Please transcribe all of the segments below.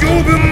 行分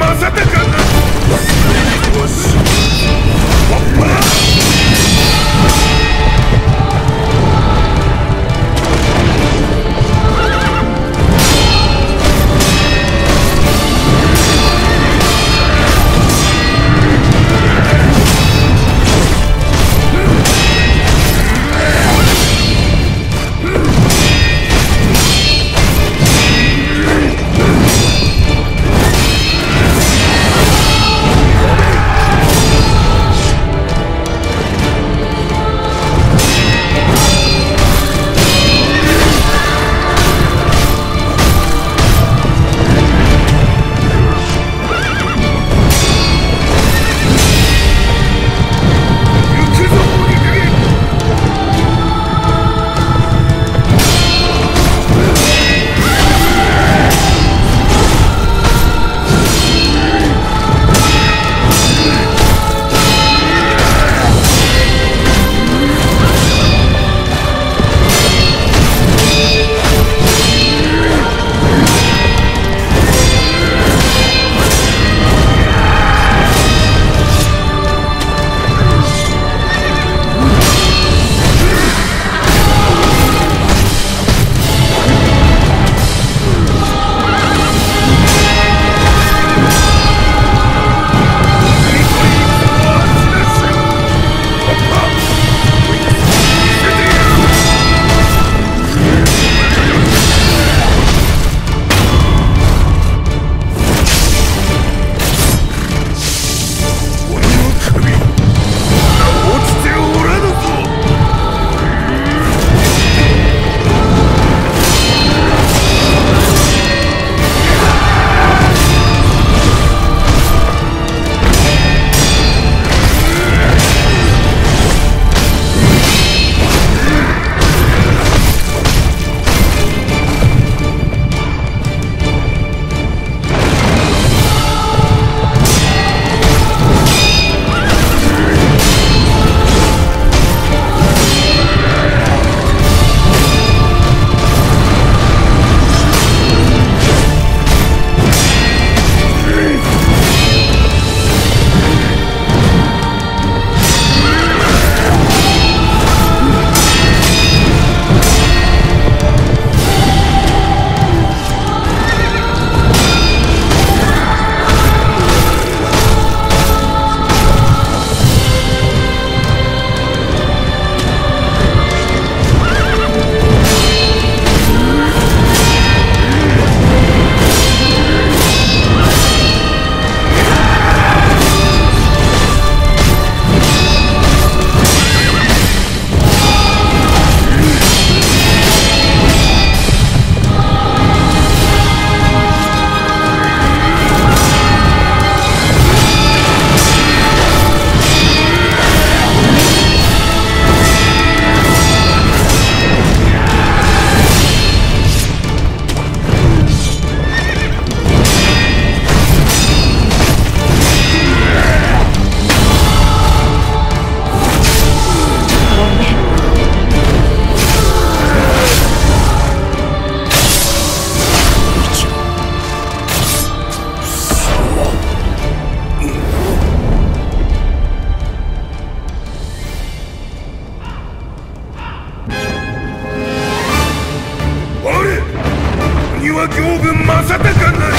は行分正隆なり。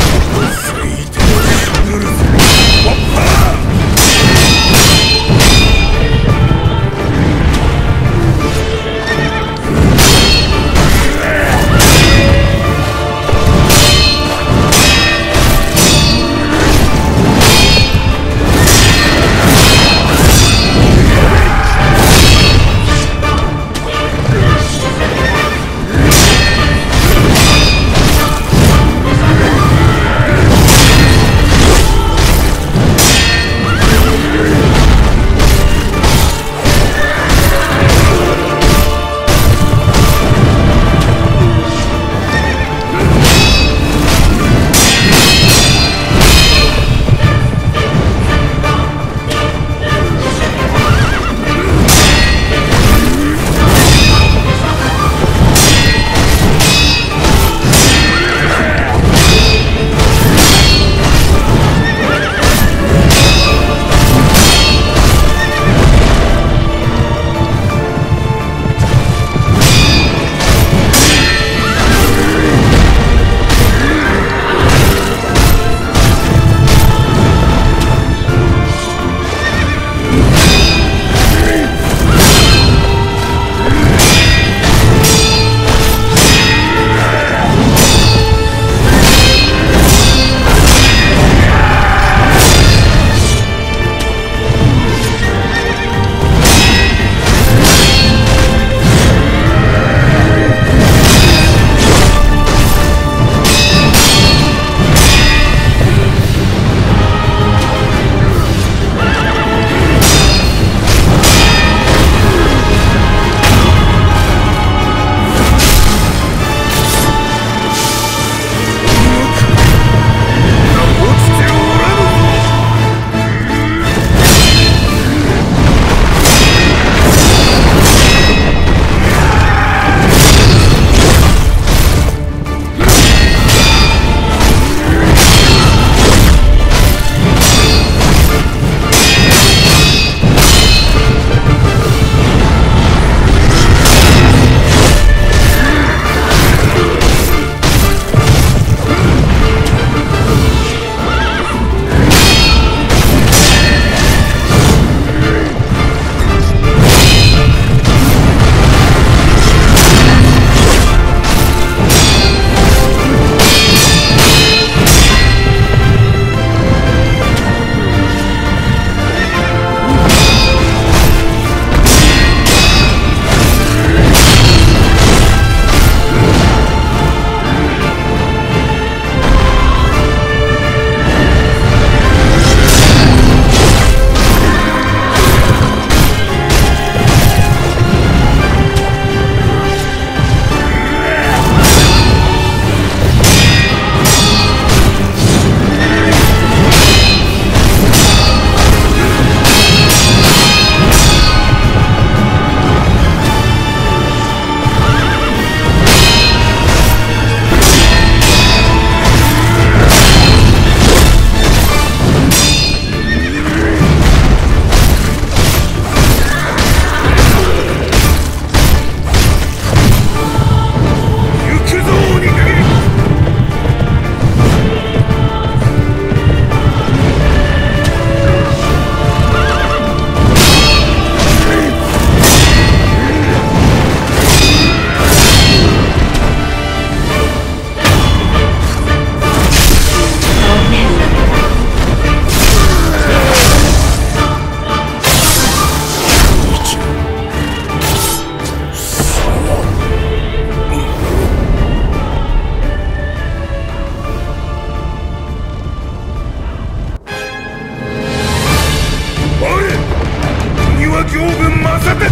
は行分正隆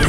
が